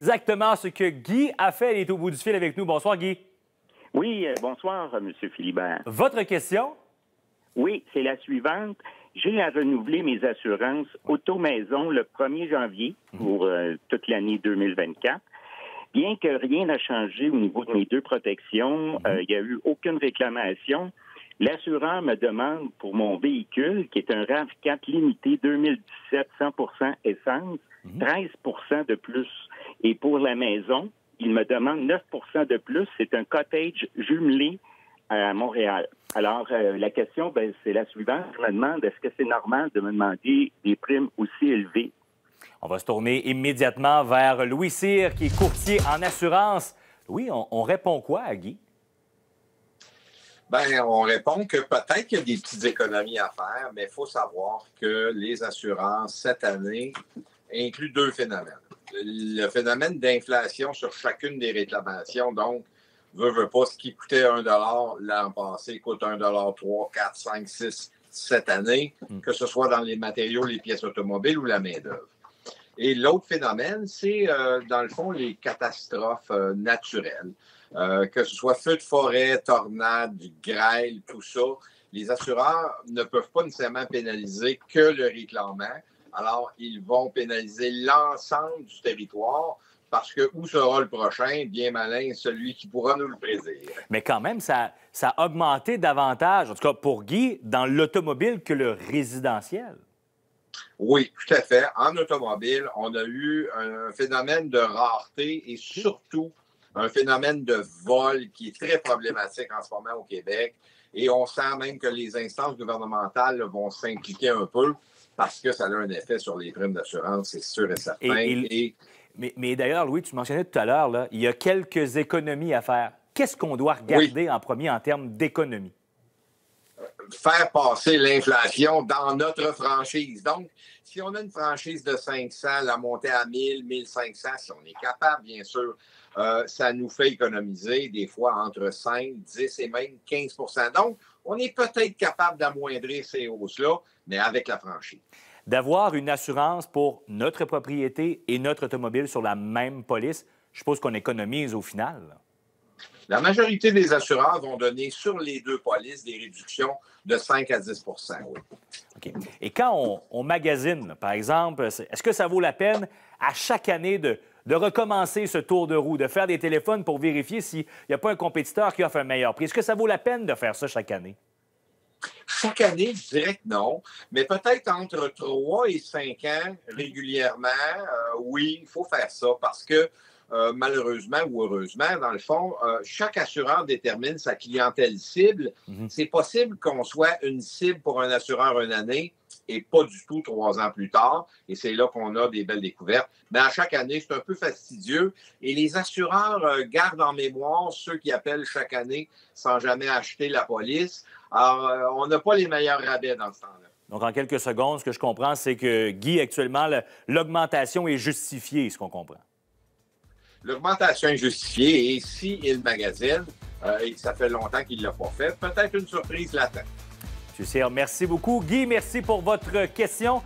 exactement ce que Guy a fait. Il est au bout du fil avec nous. Bonsoir, Guy. Oui, euh, bonsoir, M. Philibert. Votre question? Oui, c'est la suivante. J'ai à renouveler mes assurances auto-maison le 1er janvier pour euh, toute l'année 2024. Bien que rien n'a changé au niveau de mes deux protections, euh, il n'y a eu aucune réclamation. L'assureur me demande pour mon véhicule, qui est un RAV4 limité 2017 100% essence, 13% de plus. Et pour la maison, il me demande 9% de plus. C'est un cottage jumelé à Montréal. Alors, euh, la question, ben, c'est la suivante. Je me demande, est-ce que c'est normal de me demander des primes aussi élevées? On va se tourner immédiatement vers Louis Cyr, qui est courtier en assurance. Oui, on, on répond quoi à Guy? Bien, on répond que peut-être qu'il y a des petites économies à faire, mais il faut savoir que les assurances, cette année, incluent deux phénomènes. Le phénomène d'inflation sur chacune des réclamations, donc, veut, veut pas, ce qui coûtait 1 l'an passé coûte 1 3, 4, 5, 6 cette année, que ce soit dans les matériaux, les pièces automobiles ou la main-d'œuvre. Et l'autre phénomène, c'est, euh, dans le fond, les catastrophes euh, naturelles. Euh, que ce soit feu de forêt, tornade, grêle, tout ça, les assureurs ne peuvent pas nécessairement pénaliser que le réclamant. Alors, ils vont pénaliser l'ensemble du territoire parce que où sera le prochain? Bien malin, celui qui pourra nous le prédire. Mais quand même, ça, ça a augmenté davantage, en tout cas pour Guy, dans l'automobile que le résidentiel. Oui, tout à fait. En automobile, on a eu un phénomène de rareté et surtout un phénomène de vol qui est très problématique en ce moment au Québec. Et on sent même que les instances gouvernementales vont s'impliquer un peu parce que ça a un effet sur les primes d'assurance, c'est sûr et certain. Mais, d'ailleurs, Louis, tu mentionnais tout à l'heure, il y a quelques économies à faire. Qu'est-ce qu'on doit regarder en premier en termes d'économie? Faire passer l'inflation dans notre franchise. Donc, si on a une franchise de 500, la monter à 1000, 1500, si on est capable, bien sûr, euh, ça nous fait économiser des fois entre 5, 10 et même 15 Donc, on est peut-être capable d'amoindrir ces hausses-là, mais avec la franchise. D'avoir une assurance pour notre propriété et notre automobile sur la même police, je suppose qu'on économise au final. La majorité des assureurs vont donner sur les deux polices des réductions de 5 à 10 oui. OK. Et quand on, on magasine, par exemple, est-ce que ça vaut la peine à chaque année de, de recommencer ce tour de roue, de faire des téléphones pour vérifier s'il n'y a pas un compétiteur qui offre un meilleur prix? Est-ce que ça vaut la peine de faire ça chaque année? Chaque année, je dirais que non, mais peut-être entre trois et cinq ans régulièrement, euh, oui, il faut faire ça parce que euh, malheureusement ou heureusement, dans le fond, euh, chaque assureur détermine sa clientèle cible. Mhm. C'est possible qu'on soit une cible pour un assureur une année et pas du tout trois ans plus tard. Et c'est là qu'on a des belles découvertes. Mais à chaque année, c'est un peu fastidieux. Et les assureurs euh, gardent en mémoire ceux qui appellent chaque année sans jamais acheter la police. Alors, on n'a pas les meilleurs rabais dans ce temps-là. Donc, en quelques secondes, ce que je comprends, c'est que, Guy, actuellement, l'augmentation est justifiée, ce qu'on comprend l'augmentation est justifiée et s'il si magasine, euh, ça fait longtemps qu'il ne l'a pas fait, peut-être une surprise l'attend. Merci beaucoup. Guy, merci pour votre question.